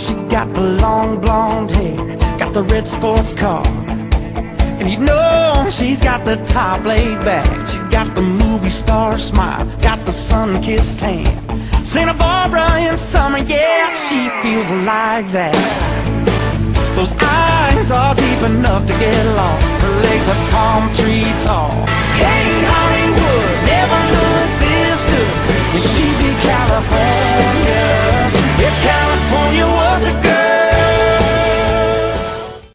She got the long blonde hair, got the red sports car. And you know she's got the top laid back. She got the movie star smile, got the sun kissed tan. Santa Barbara in summer, yeah, she feels like that. Those eyes are deep enough to get lost. Her legs are palm trees.